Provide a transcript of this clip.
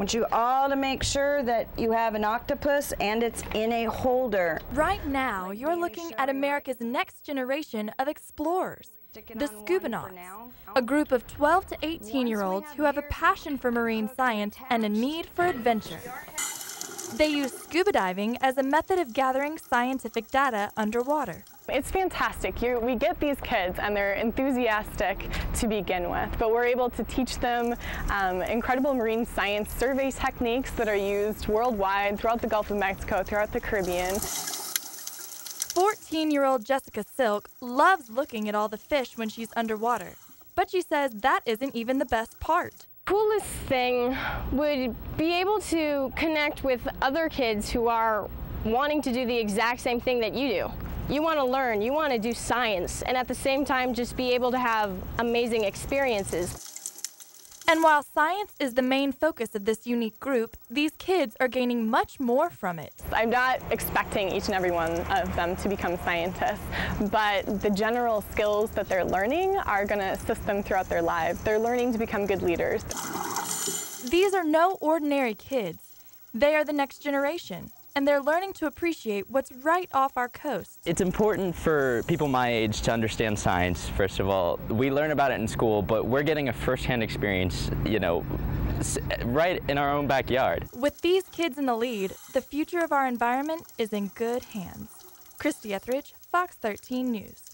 want you all to make sure that you have an octopus and it's in a holder. Right now, you're looking at America's next generation of explorers, the Scubanauts, a group of 12 to 18 year olds who have a passion for marine science and a need for adventure. They use scuba diving as a method of gathering scientific data underwater. It's fantastic. You, we get these kids and they're enthusiastic to begin with, but we're able to teach them um, incredible marine science survey techniques that are used worldwide throughout the Gulf of Mexico, throughout the Caribbean. 14 year old Jessica Silk loves looking at all the fish when she's underwater, but she says that isn't even the best part coolest thing would be able to connect with other kids who are wanting to do the exact same thing that you do. You want to learn, you want to do science, and at the same time just be able to have amazing experiences. And while science is the main focus of this unique group, these kids are gaining much more from it. I'm not expecting each and every one of them to become scientists, but the general skills that they're learning are going to assist them throughout their lives. They're learning to become good leaders. These are no ordinary kids. They are the next generation and they're learning to appreciate what's right off our coast. It's important for people my age to understand science, first of all. We learn about it in school, but we're getting a firsthand experience, you know, right in our own backyard. With these kids in the lead, the future of our environment is in good hands. Christie Ethridge, Fox 13 News.